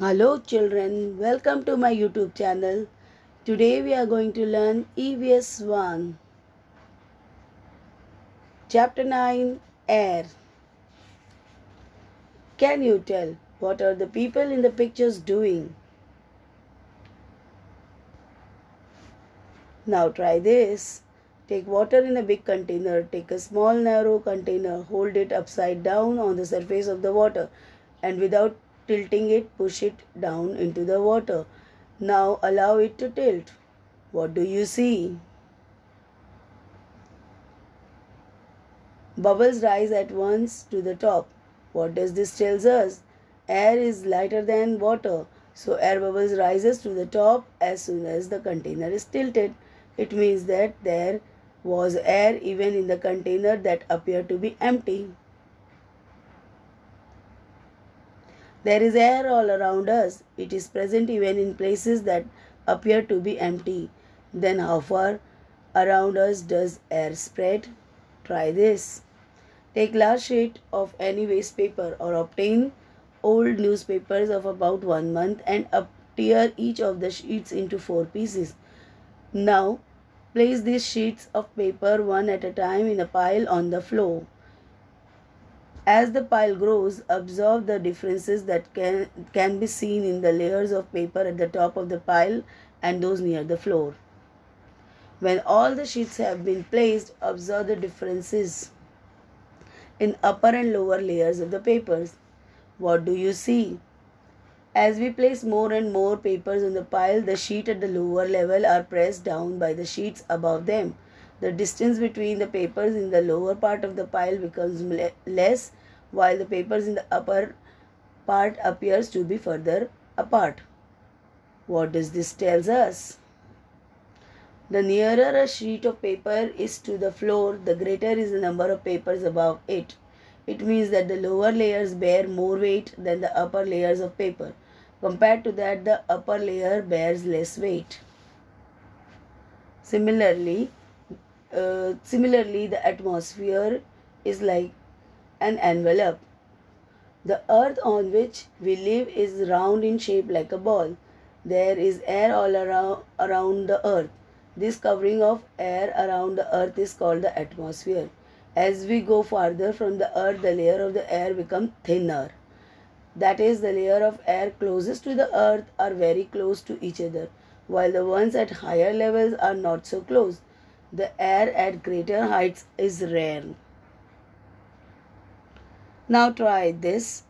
Hello children, welcome to my YouTube channel. Today we are going to learn EVS 1. Chapter 9 Air. Can you tell what are the people in the pictures doing? Now try this. Take water in a big container. Take a small narrow container. Hold it upside down on the surface of the water and without tilting it, push it down into the water. Now allow it to tilt. What do you see? Bubbles rise at once to the top. What does this tells us? Air is lighter than water. So air bubbles rises to the top as soon as the container is tilted. It means that there was air even in the container that appeared to be empty. There is air all around us. It is present even in places that appear to be empty. Then how far around us does air spread? Try this. Take large sheet of any waste paper or obtain old newspapers of about one month and up tear each of the sheets into four pieces. Now Place these sheets of paper one at a time in a pile on the floor. As the pile grows, observe the differences that can, can be seen in the layers of paper at the top of the pile and those near the floor. When all the sheets have been placed, observe the differences in upper and lower layers of the papers. What do you see? As we place more and more papers on the pile, the sheet at the lower level are pressed down by the sheets above them. The distance between the papers in the lower part of the pile becomes less, while the papers in the upper part appears to be further apart. What does this tells us? The nearer a sheet of paper is to the floor, the greater is the number of papers above it. It means that the lower layers bear more weight than the upper layers of paper. Compared to that, the upper layer bears less weight. Similarly, uh, similarly, the atmosphere is like an envelope. The earth on which we live is round in shape like a ball. There is air all around, around the earth. This covering of air around the earth is called the atmosphere. As we go farther from the earth, the layer of the air becomes thinner that is the layer of air closest to the earth are very close to each other while the ones at higher levels are not so close the air at greater heights is rare. Now try this.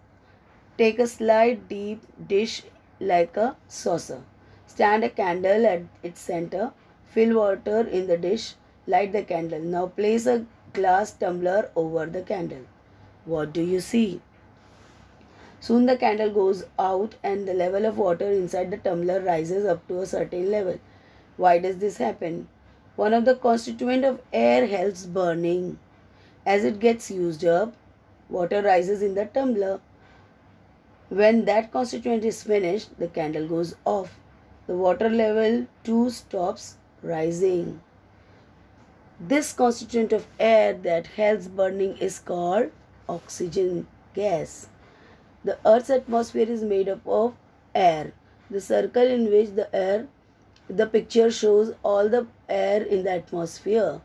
Take a slight deep dish like a saucer. Stand a candle at its center. Fill water in the dish. Light the candle. Now place a glass tumbler over the candle. What do you see? Soon the candle goes out and the level of water inside the tumbler rises up to a certain level. Why does this happen? One of the constituent of air helps burning. As it gets used up, water rises in the tumbler. When that constituent is finished, the candle goes off. The water level too stops rising. This constituent of air that helps burning is called oxygen gas. The Earth's atmosphere is made up of air. The circle in which the air, the picture shows all the air in the atmosphere.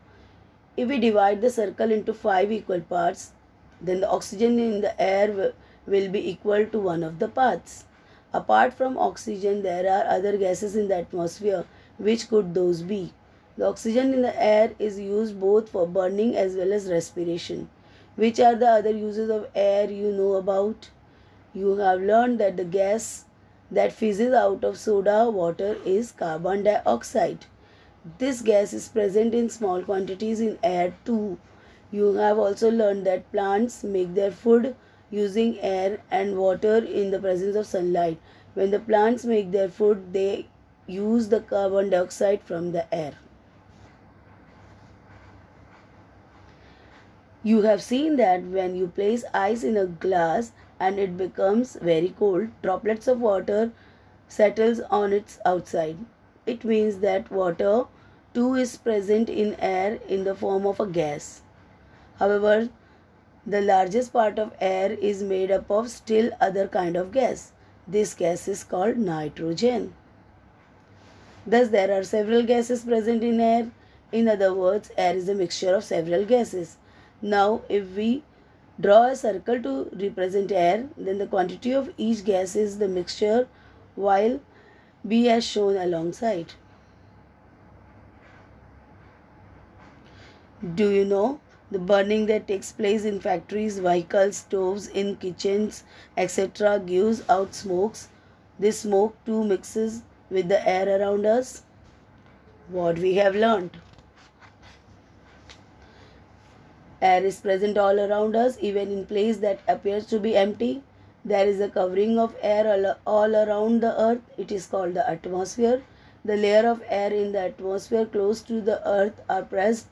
If we divide the circle into five equal parts, then the oxygen in the air will be equal to one of the parts. Apart from oxygen, there are other gases in the atmosphere. Which could those be? The oxygen in the air is used both for burning as well as respiration. Which are the other uses of air you know about? you have learned that the gas that fizzes out of soda water is carbon dioxide. This gas is present in small quantities in air too. You have also learned that plants make their food using air and water in the presence of sunlight. When the plants make their food, they use the carbon dioxide from the air. You have seen that when you place ice in a glass, and it becomes very cold, droplets of water settles on its outside. It means that water too is present in air in the form of a gas. However, the largest part of air is made up of still other kind of gas. This gas is called nitrogen. Thus, there are several gases present in air. In other words, air is a mixture of several gases. Now, if we draw a circle to represent air, then the quantity of each gas is the mixture while B as shown alongside. Do you know the burning that takes place in factories, vehicles, stoves, in kitchens, etc. gives out smokes? This smoke too mixes with the air around us. What we have learned. Air is present all around us, even in place that appears to be empty. There is a covering of air all around the earth. It is called the atmosphere. The layer of air in the atmosphere close to the earth are pressed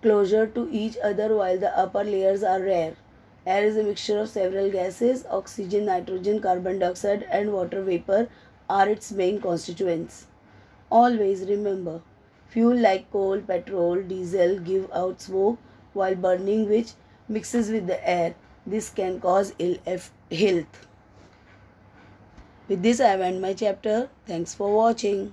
closer to each other while the upper layers are rare. Air is a mixture of several gases. Oxygen, nitrogen, carbon dioxide, and water vapor are its main constituents. Always remember, fuel like coal, petrol, diesel give out smoke while burning which mixes with the air. This can cause ill health. With this I have end my chapter. Thanks for watching.